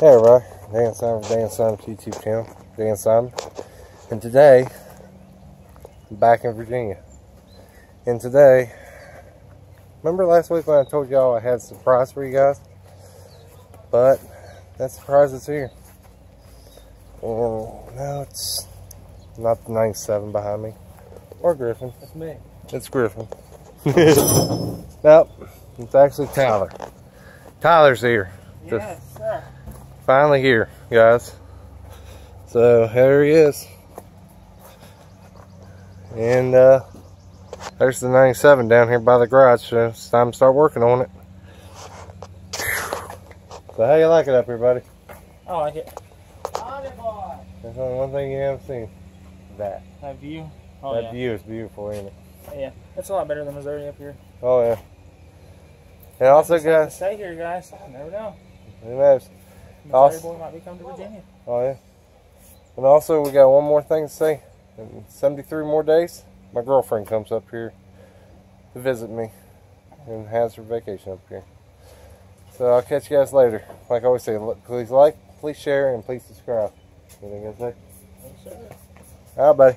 Hey everybody, Dan Simon from Dan Simon's YouTube channel, Dan Simon. And today, I'm back in Virginia. And today, remember last week when I told y'all I had a surprise for you guys? But that surprise is here. And no, it's not the 97 behind me. Or Griffin. That's me. It's Griffin. nope, it's actually Tyler. Tyler's here. Yes, sir. Finally here, guys. So here he is. And uh, there's the 97 down here by the garage. So it's time to start working on it. So how you like it up here, buddy? I like it. There's only one thing you haven't seen. That. That view. Oh, that yeah. view is beautiful, ain't it? Yeah. It's a lot better than Missouri up here. Oh yeah. And also, guys, Stay here, guys. You never know. who knows? Missouri Also- boy might be coming to Virginia. Oh yeah. And also we got one more thing to say. In 73 more days, my girlfriend comes up here to visit me and has her vacation up here. So I'll catch you guys later. Like I always say, please like, please share, and please subscribe. Anything else? Yes, sir. All right, buddy.